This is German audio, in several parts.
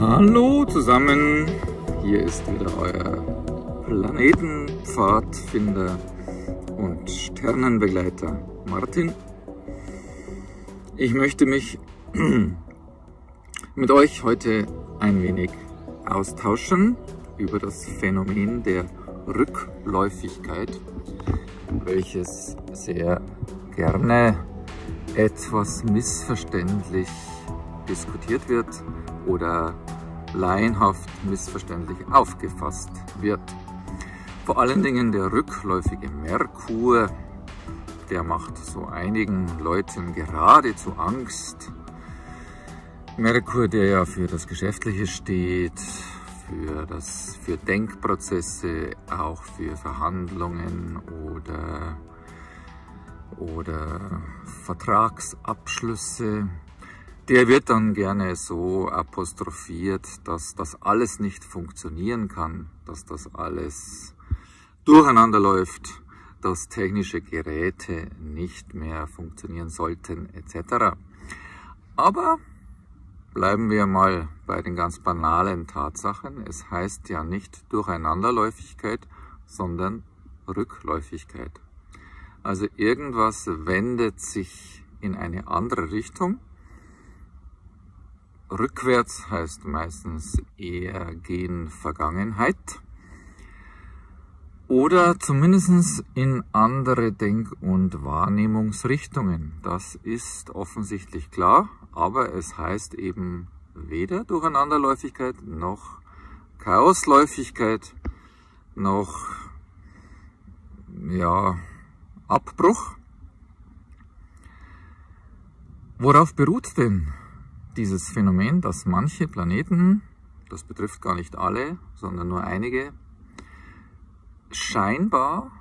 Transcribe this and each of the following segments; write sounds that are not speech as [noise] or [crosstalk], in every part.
Hallo zusammen, hier ist wieder euer Planetenpfadfinder und Sternenbegleiter Martin. Ich möchte mich [clears throat] mit euch heute ein wenig austauschen über das Phänomen der Rückläufigkeit, welches sehr gerne etwas missverständlich diskutiert wird oder laienhaft missverständlich aufgefasst wird. Vor allen Dingen der rückläufige Merkur, der macht so einigen Leuten geradezu Angst. Merkur, der ja für das Geschäftliche steht, für, das, für Denkprozesse, auch für Verhandlungen oder, oder Vertragsabschlüsse. Der wird dann gerne so apostrophiert, dass das alles nicht funktionieren kann, dass das alles durcheinander läuft, dass technische Geräte nicht mehr funktionieren sollten etc. Aber bleiben wir mal bei den ganz banalen Tatsachen. Es heißt ja nicht Durcheinanderläufigkeit, sondern Rückläufigkeit. Also irgendwas wendet sich in eine andere Richtung Rückwärts heißt meistens eher gehen Vergangenheit oder zumindest in andere Denk- und Wahrnehmungsrichtungen. Das ist offensichtlich klar, aber es heißt eben weder Durcheinanderläufigkeit noch Chaosläufigkeit noch ja, Abbruch. Worauf beruht denn dieses Phänomen, dass manche Planeten, das betrifft gar nicht alle, sondern nur einige, scheinbar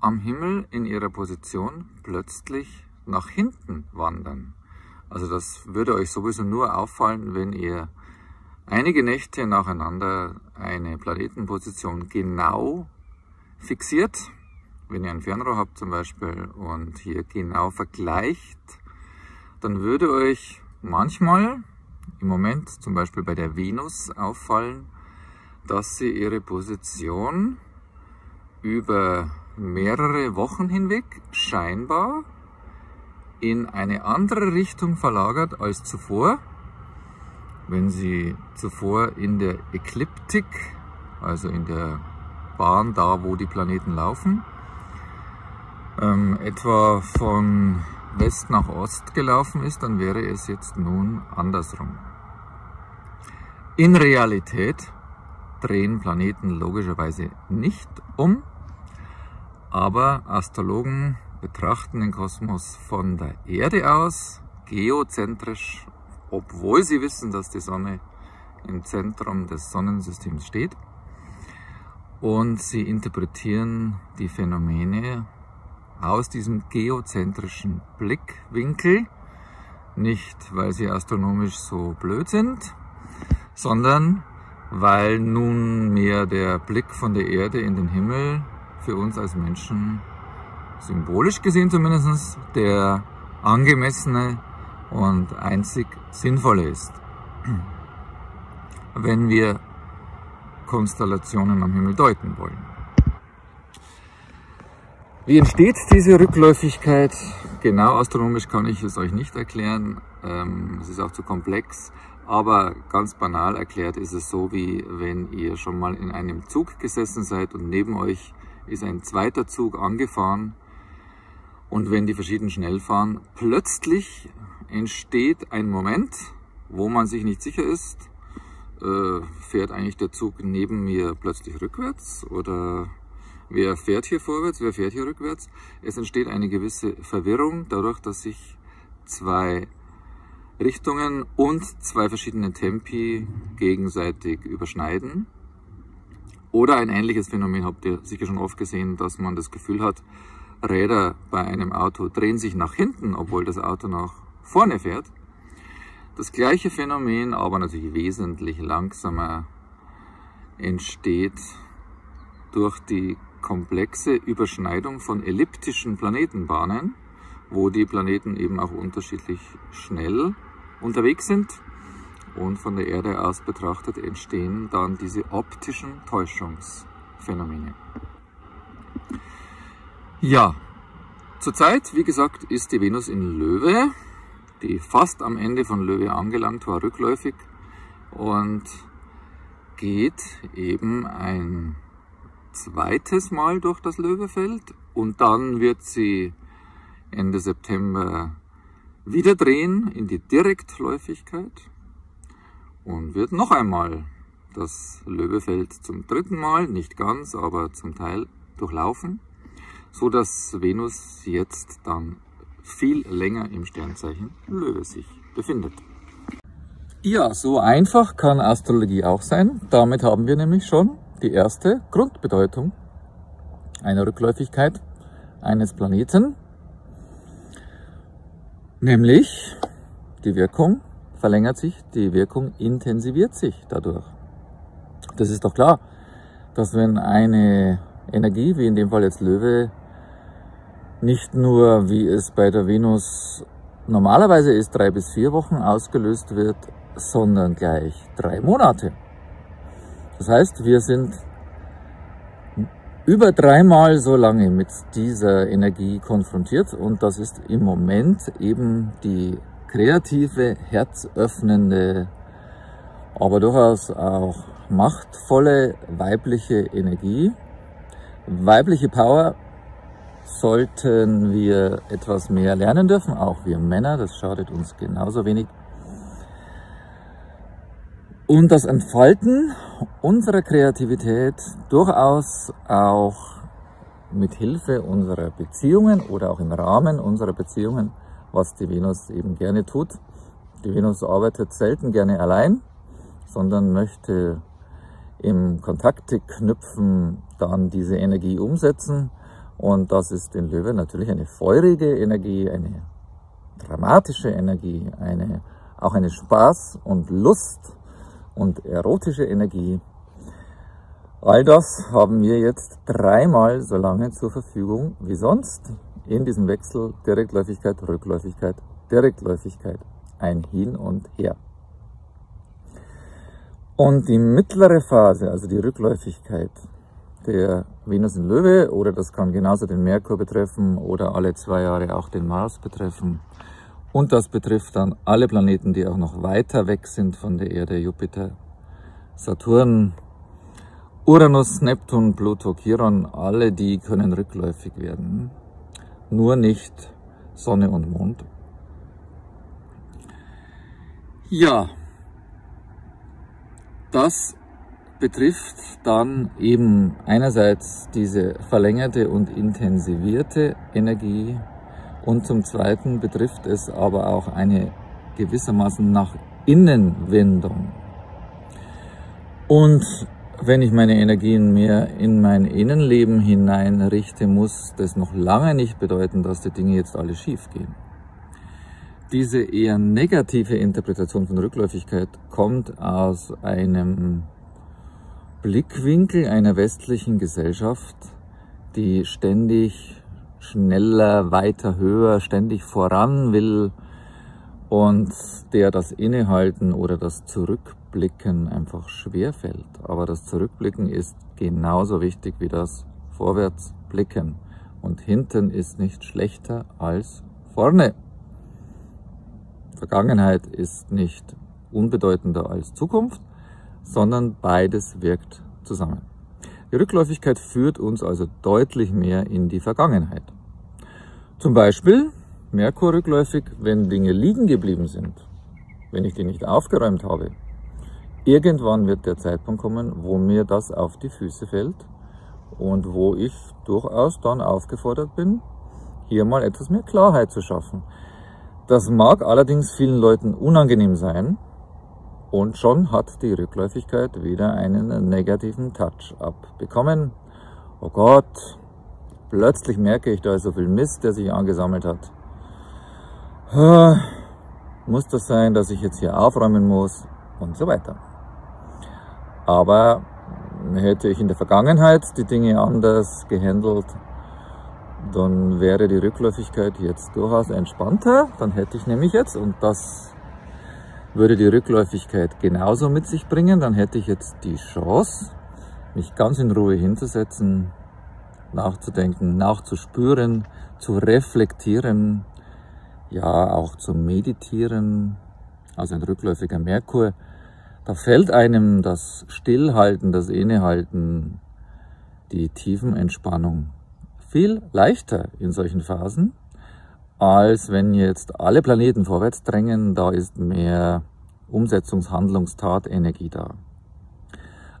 am Himmel in ihrer Position plötzlich nach hinten wandern. Also das würde euch sowieso nur auffallen, wenn ihr einige Nächte nacheinander eine Planetenposition genau fixiert, wenn ihr ein Fernrohr habt zum Beispiel und hier genau vergleicht, dann würde euch manchmal, im Moment zum Beispiel bei der Venus, auffallen, dass sie ihre Position über mehrere Wochen hinweg scheinbar in eine andere Richtung verlagert als zuvor. Wenn sie zuvor in der Ekliptik, also in der Bahn da, wo die Planeten laufen, ähm, etwa von West nach Ost gelaufen ist, dann wäre es jetzt nun andersrum. In Realität drehen Planeten logischerweise nicht um, aber Astrologen betrachten den Kosmos von der Erde aus, geozentrisch, obwohl sie wissen, dass die Sonne im Zentrum des Sonnensystems steht. Und sie interpretieren die Phänomene aus diesem geozentrischen Blickwinkel, nicht weil sie astronomisch so blöd sind, sondern weil nunmehr der Blick von der Erde in den Himmel für uns als Menschen symbolisch gesehen zumindest der angemessene und einzig sinnvolle ist. Wenn wir Konstellationen am Himmel deuten wollen. Wie entsteht diese Rückläufigkeit? Genau astronomisch kann ich es euch nicht erklären. Ähm, es ist auch zu komplex. Aber ganz banal erklärt ist es so, wie wenn ihr schon mal in einem Zug gesessen seid und neben euch ist ein zweiter Zug angefahren. Und wenn die verschieden schnell fahren, plötzlich entsteht ein Moment, wo man sich nicht sicher ist, äh, fährt eigentlich der Zug neben mir plötzlich rückwärts oder Wer fährt hier vorwärts, wer fährt hier rückwärts? Es entsteht eine gewisse Verwirrung dadurch, dass sich zwei Richtungen und zwei verschiedene Tempi gegenseitig überschneiden. Oder ein ähnliches Phänomen habt ihr sicher schon oft gesehen, dass man das Gefühl hat, Räder bei einem Auto drehen sich nach hinten, obwohl das Auto nach vorne fährt. Das gleiche Phänomen, aber natürlich wesentlich langsamer, entsteht durch die komplexe Überschneidung von elliptischen Planetenbahnen, wo die Planeten eben auch unterschiedlich schnell unterwegs sind und von der Erde aus betrachtet entstehen dann diese optischen Täuschungsphänomene. Ja, zurzeit, wie gesagt, ist die Venus in Löwe, die fast am Ende von Löwe angelangt war, rückläufig und geht eben ein zweites Mal durch das Löwefeld und dann wird sie Ende September wieder drehen in die Direktläufigkeit und wird noch einmal das Löwefeld zum dritten Mal, nicht ganz, aber zum Teil durchlaufen, so dass Venus jetzt dann viel länger im Sternzeichen Löwe sich befindet. Ja, so einfach kann Astrologie auch sein. Damit haben wir nämlich schon die erste Grundbedeutung einer Rückläufigkeit eines Planeten, nämlich die Wirkung verlängert sich, die Wirkung intensiviert sich dadurch. Das ist doch klar, dass wenn eine Energie, wie in dem Fall jetzt Löwe, nicht nur, wie es bei der Venus normalerweise ist, drei bis vier Wochen ausgelöst wird, sondern gleich drei Monate. Das heißt, wir sind über dreimal so lange mit dieser Energie konfrontiert und das ist im Moment eben die kreative, herzöffnende, aber durchaus auch machtvolle weibliche Energie. Weibliche Power sollten wir etwas mehr lernen dürfen, auch wir Männer, das schadet uns genauso wenig. Und das Entfalten unserer Kreativität durchaus auch mit Hilfe unserer Beziehungen oder auch im Rahmen unserer Beziehungen, was die Venus eben gerne tut. Die Venus arbeitet selten gerne allein, sondern möchte im Kontakte knüpfen, dann diese Energie umsetzen. Und das ist in Löwe natürlich eine feurige Energie, eine dramatische Energie, eine, auch eine Spaß und Lust und erotische Energie. All das haben wir jetzt dreimal so lange zur Verfügung wie sonst in diesem Wechsel Direktläufigkeit, Rückläufigkeit, Direktläufigkeit, ein Hin und Her. Und die mittlere Phase, also die Rückläufigkeit der Venus in Löwe, oder das kann genauso den Merkur betreffen oder alle zwei Jahre auch den Mars betreffen, und das betrifft dann alle Planeten, die auch noch weiter weg sind von der Erde, Jupiter, Saturn, Uranus, Neptun, Pluto, Chiron, alle die können rückläufig werden. Nur nicht Sonne und Mond. Ja, das betrifft dann eben einerseits diese verlängerte und intensivierte Energie und zum Zweiten betrifft es aber auch eine gewissermaßen nach Innenwendung. Und wenn ich meine Energien mehr in mein Innenleben hineinrichte, muss das noch lange nicht bedeuten, dass die Dinge jetzt alle schief gehen. Diese eher negative Interpretation von Rückläufigkeit kommt aus einem Blickwinkel einer westlichen Gesellschaft, die ständig schneller, weiter, höher, ständig voran will und der das Innehalten oder das Zurückblicken einfach schwer fällt. Aber das Zurückblicken ist genauso wichtig wie das Vorwärtsblicken. Und hinten ist nicht schlechter als vorne. Vergangenheit ist nicht unbedeutender als Zukunft, sondern beides wirkt zusammen. Die Rückläufigkeit führt uns also deutlich mehr in die Vergangenheit. Zum Beispiel Merkur rückläufig, wenn Dinge liegen geblieben sind, wenn ich die nicht aufgeräumt habe. Irgendwann wird der Zeitpunkt kommen, wo mir das auf die Füße fällt und wo ich durchaus dann aufgefordert bin, hier mal etwas mehr Klarheit zu schaffen. Das mag allerdings vielen Leuten unangenehm sein, und schon hat die Rückläufigkeit wieder einen negativen Touch-up bekommen. Oh Gott, plötzlich merke ich, da ist so viel Mist, der sich angesammelt hat. Muss das sein, dass ich jetzt hier aufräumen muss und so weiter. Aber hätte ich in der Vergangenheit die Dinge anders gehandelt, dann wäre die Rückläufigkeit jetzt durchaus entspannter. Dann hätte ich nämlich jetzt, und das würde die Rückläufigkeit genauso mit sich bringen, dann hätte ich jetzt die Chance, mich ganz in Ruhe hinzusetzen, nachzudenken, nachzuspüren, zu reflektieren, ja auch zu meditieren, also ein rückläufiger Merkur. Da fällt einem das Stillhalten, das Innehalten, die Tiefenentspannung viel leichter in solchen Phasen, als wenn jetzt alle Planeten vorwärts drängen, da ist mehr Umsetzungs-, Handlungstat, Energie da.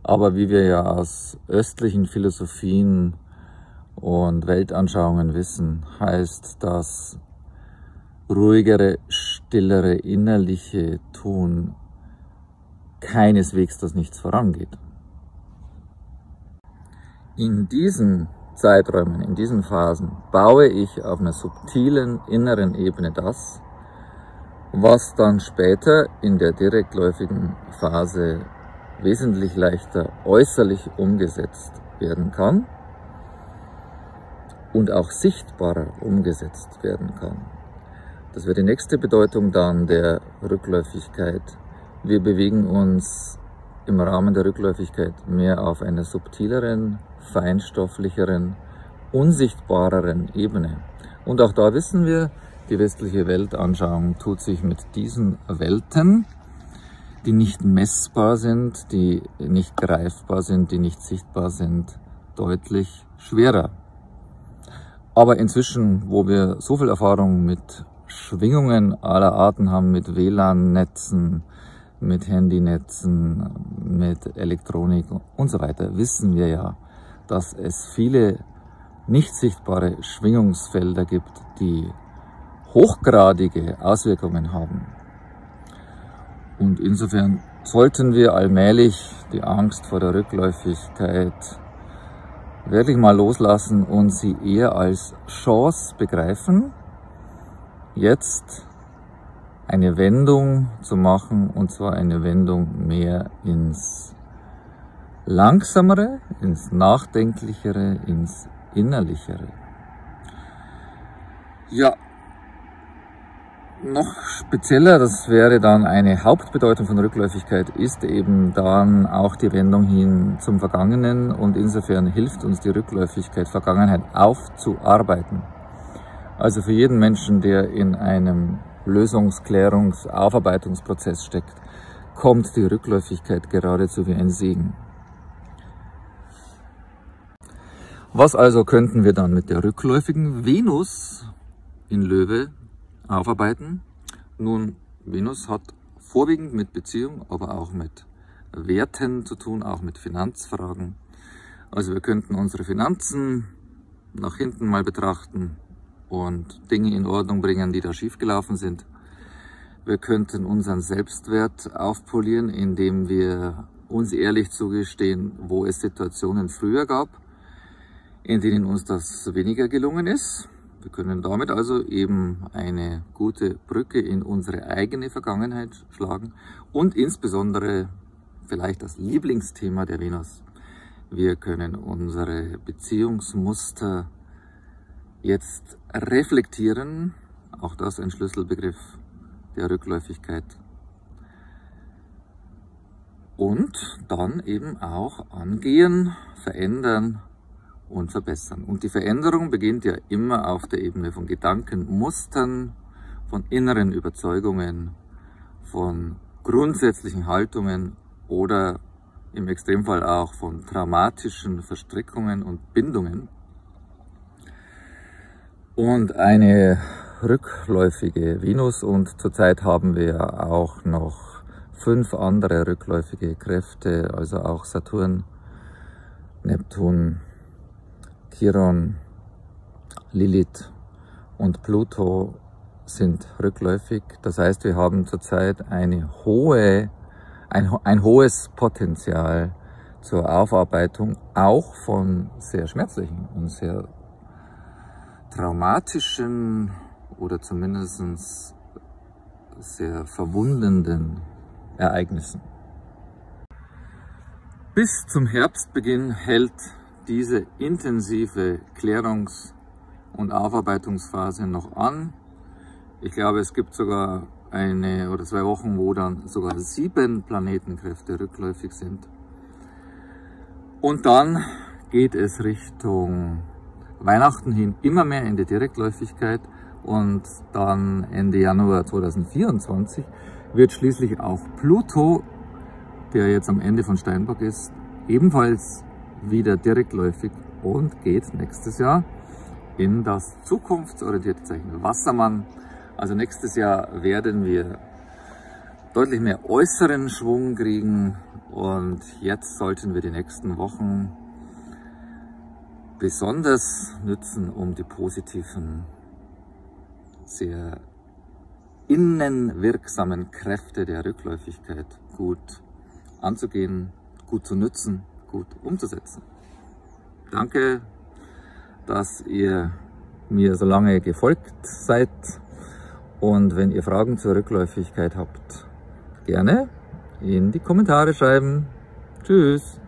Aber wie wir ja aus östlichen Philosophien und Weltanschauungen wissen, heißt das ruhigere, stillere, innerliche Tun keineswegs, dass nichts vorangeht. In diesen Zeiträumen, in diesen Phasen baue ich auf einer subtilen inneren Ebene das, was dann später in der direktläufigen Phase wesentlich leichter äußerlich umgesetzt werden kann und auch sichtbarer umgesetzt werden kann. Das wäre die nächste Bedeutung dann der Rückläufigkeit. Wir bewegen uns im Rahmen der Rückläufigkeit mehr auf einer subtileren, feinstofflicheren, unsichtbareren Ebene. Und auch da wissen wir, die westliche Weltanschauung tut sich mit diesen Welten, die nicht messbar sind, die nicht greifbar sind, die nicht sichtbar sind, deutlich schwerer. Aber inzwischen, wo wir so viel Erfahrung mit Schwingungen aller Arten haben, mit WLAN-Netzen, mit Handynetzen, mit Elektronik und so weiter, wissen wir ja, dass es viele nicht sichtbare Schwingungsfelder gibt, die hochgradige Auswirkungen haben. Und insofern sollten wir allmählich die Angst vor der Rückläufigkeit wirklich mal loslassen und sie eher als Chance begreifen, jetzt eine Wendung zu machen und zwar eine Wendung mehr ins Langsamere, ins Nachdenklichere, ins Innerlichere. Ja, noch spezieller, das wäre dann eine Hauptbedeutung von Rückläufigkeit, ist eben dann auch die Wendung hin zum Vergangenen und insofern hilft uns die Rückläufigkeit, Vergangenheit aufzuarbeiten. Also für jeden Menschen, der in einem Lösungsklärungs-, Aufarbeitungsprozess steckt, kommt die Rückläufigkeit geradezu wie ein Segen. Was also könnten wir dann mit der rückläufigen Venus in Löwe aufarbeiten. Nun, Venus hat vorwiegend mit Beziehung, aber auch mit Werten zu tun, auch mit Finanzfragen. Also wir könnten unsere Finanzen nach hinten mal betrachten und Dinge in Ordnung bringen, die da schiefgelaufen sind. Wir könnten unseren Selbstwert aufpolieren, indem wir uns ehrlich zugestehen, wo es Situationen früher gab, in denen uns das weniger gelungen ist. Wir können damit also eben eine gute Brücke in unsere eigene Vergangenheit schlagen und insbesondere vielleicht das Lieblingsthema der Venus. Wir können unsere Beziehungsmuster jetzt reflektieren, auch das ein Schlüsselbegriff der Rückläufigkeit. Und dann eben auch angehen, verändern und verbessern. Und die Veränderung beginnt ja immer auf der Ebene von Gedankenmustern, von inneren Überzeugungen, von grundsätzlichen Haltungen oder im Extremfall auch von traumatischen Verstrickungen und Bindungen. Und eine rückläufige Venus und zurzeit haben wir auch noch fünf andere rückläufige Kräfte, also auch Saturn, Neptun, Chiron, Lilith und Pluto sind rückläufig. Das heißt, wir haben zurzeit eine hohe, ein, ein hohes Potenzial zur Aufarbeitung auch von sehr schmerzlichen und sehr traumatischen oder zumindest sehr verwundenden Ereignissen. Bis zum Herbstbeginn hält diese intensive Klärungs- und Aufarbeitungsphase noch an. Ich glaube, es gibt sogar eine oder zwei Wochen, wo dann sogar sieben Planetenkräfte rückläufig sind. Und dann geht es Richtung Weihnachten hin immer mehr in die Direktläufigkeit und dann Ende Januar 2024 wird schließlich auch Pluto, der jetzt am Ende von Steinbock ist, ebenfalls wieder direktläufig und geht nächstes Jahr in das zukunftsorientierte Zeichen Wassermann. Also nächstes Jahr werden wir deutlich mehr äußeren Schwung kriegen und jetzt sollten wir die nächsten Wochen besonders nützen, um die positiven, sehr innenwirksamen Kräfte der Rückläufigkeit gut anzugehen, gut zu nutzen, gut umzusetzen. Danke, dass ihr mir so lange gefolgt seid und wenn ihr Fragen zur Rückläufigkeit habt, gerne in die Kommentare schreiben. Tschüss!